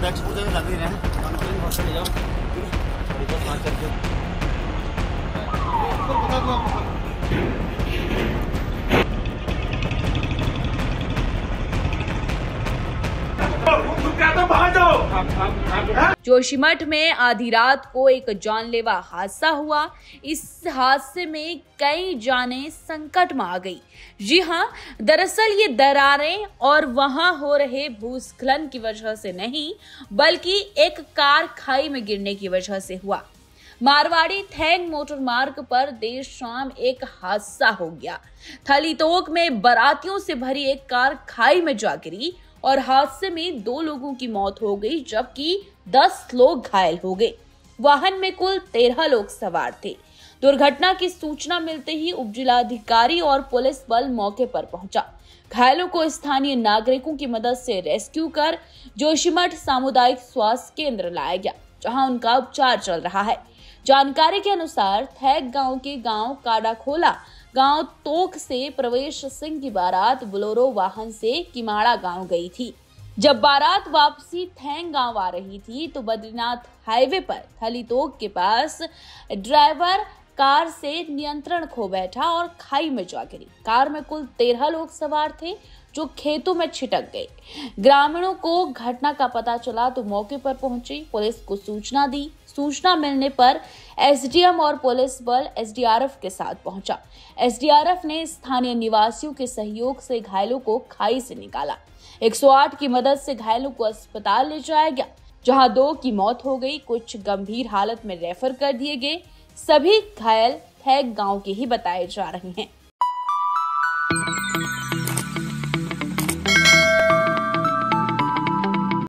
내가 초보자를 가도 그냥. जोशीमठ में आधी रात को एक जानलेवा हादसा हुआ। इस हादसे में कई जाने संकट में आ गई। जी हाँ दरअसल ये दरारें और वहाँ हो रहे भूस्खलन की वजह से नहीं, बल्कि एक कार खाई में गिरने की वजह से हुआ। मारवाड़ी थैंग मोटर मार्ग पर देर शाम एक हादसा हो गया। थलीतोक में बरातियों से भरी एक कार खाई में जा गिरी और हादसे में दो लोगों की मौत हो गई, जबकि दस लोग घायल हो गए। वाहन में कुल तेरह लोग सवार थे। दुर्घटना की सूचना मिलते ही उप जिलाधिकारी और पुलिस बल मौके पर पहुँचा। घायलों को स्थानीय नागरिकों की मदद से रेस्क्यू कर जोशीमठ सामुदायिक स्वास्थ्य केंद्र लाया गया, जहाँ उनका उपचार चल रहा है। जानकारी के अनुसार थैक गाँव के गाँव काडाखोला गाँव तोक से प्रवेश सिंह की बारात बोलोरो वाहन से किमाड़ा गाँव गई थी। जब बारात वापसी थैंग गाँव आ रही थी तो बद्रीनाथ हाईवे पर थली तोक के पास ड्राइवर कार से नियंत्रण खो बैठा और खाई में जा गिरी। कार में कुल तेरह लोग सवार थे, जो खेतों में छिटक गए। ग्रामीणों को घटना का पता चला तो मौके पर पहुँची। पुलिस को सूचना दी। सूचना मिलने पर एसडीएम और पुलिस बल एसडीआरएफ के साथ पहुँचा। एसडीआरएफ ने स्थानीय निवासियों के सहयोग से घायलों को खाई से निकाला। 108 की मदद से घायलों को अस्पताल ले जाया गया, जहाँ दो की मौत हो गई। कुछ गंभीर हालत में रेफर कर दिए गए। सभी घायल है गाँव के ही बताए जा रहे हैं।